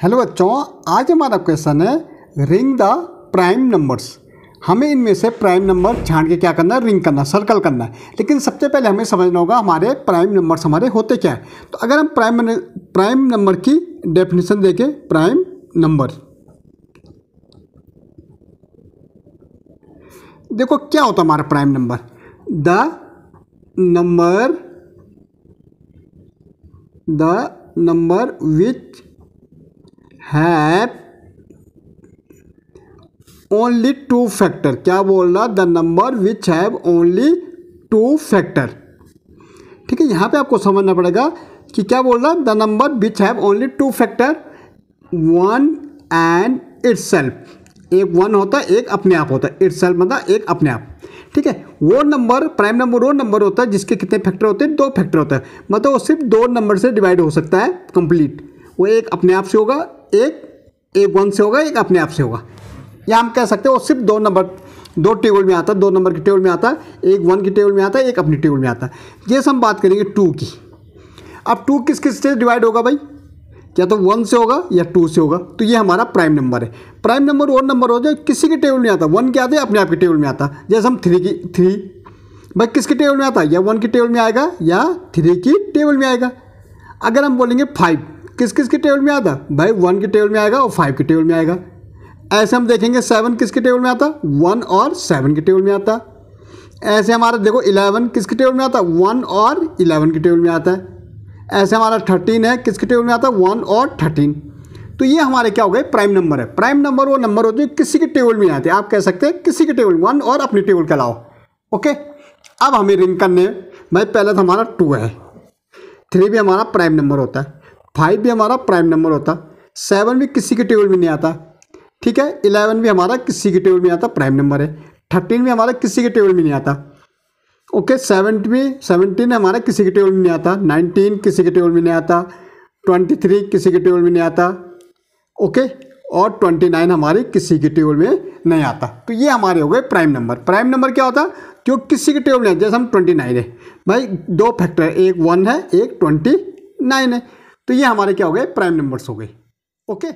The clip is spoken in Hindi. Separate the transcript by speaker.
Speaker 1: हेलो बच्चों, आज हमारा क्वेश्चन है रिंग द प्राइम नंबर्स हमें इनमें से प्राइम नंबर छांट के क्या करना है? रिंग करना सर्कल करना है। लेकिन सबसे पहले हमें समझना होगा हमारे प्राइम नंबर्स हमारे होते क्या है। तो अगर हम प्राइम प्राइम नंबर की डेफिनेशन देखें प्राइम नंबर देखो, क्या होता हमारा prime number the number the number which have only two factor क्या बोल रहा? The number which have only two factor ठीक है, यहाँ पे आपको समझना पड़ेगा कि क्या बोल रहा? The number which have only two factor one and it's एक वन होता है, एक अपने आप होता है। इट्स मतलब एक अपने आप। ठीक है, वो नंबर प्राइम नंबर वो नंबर होता है जिसके कितने फैक्टर होते हैं? दो फैक्टर होता है। मतलब वो सिर्फ़ दो नंबर से डिवाइड हो सकता है कंप्लीट वो एक अपने आप से होगा एक एक वन से होगा, एक अपने आप से होगा। या हम कह सकते हैं वो सिर्फ़ दो नंबर, दो टेबल में आता है दो नंबर की टेबल में आता है एक वन की टेबल में आता है एक अपनी टेबल में आता। है जैसे हम बात करेंगे टू की। अब टू किस किस से डिवाइड होगा भाई? या तो वन से होगा, या टू से होगा। तो ये हमारा प्राइम नंबर है। प्राइम नंबर वो नंबर हो जाए, किसी के टेबल में आता, वन के आते अपने आप के टेबल में आता? जैसे हम थ्री की थ्री भाई किसके टेबल में आता? है या वन की टेबल में आएगा, या थ्री की टेबल में आएगा। अगर हम बोलेंगे फाइव किस किस के टेबल में आता? भाई वन के टेबल में आएगा और फाइव के टेबल में आएगा। ऐसे हम देखेंगे सेवन किसके टेबल में आता? वन और सेवन के टेबल में आता। ऐसे हमारा देखो इलेवन किसके टेबल में आता? वन और इलेवन के टेबल में आता है। ऐसे हमारा थर्टीन है, किसके टेबल में आता? वन और थर्टीन तो ये हमारे क्या हो गए? प्राइम नंबर है। प्राइम नंबर वो नंबर होते हैं, किसी के टेबल में आते हैं। आप कह सकते हैं किसी के टेबल वन और अपने टेबल के अलावा। ओके अब हमें रिंग करने भाई पहले तो हमारा टू है। थ्री भी हमारा प्राइम नंबर होता है। फाइव भी हमारा प्राइम नंबर होता, सेवन भी किसी के टेबल में नहीं आता, ठीक है? इलेवन भी हमारा किसी के टेबल में आता, प्राइम नंबर है। थर्टीन भी हमारा किसी के टेबल में नहीं आता। ओके सेवनटी भी सेवनटीन हमारा किसी के टेबल में नहीं आता, नाइनटीन किसी के टेबल में नहीं आता, ट्वेंटी थ्री किसी के टेबल में नहीं आता, ओके? और ट्वेंटी नाइन हमारी किसी के टेबल में नहीं आता। तो ये हमारे हो गए प्राइम नंबर। प्राइम नंबर क्या होता, जो किसी के टेबल में जैसे हम ट्वेंटी नाइन है। भाई, दो फैक्टर एक वन है, एक ट्वेंटी नाइन है। तो ये हमारे क्या हो गए? प्राइम नंबर्स हो गए। ओके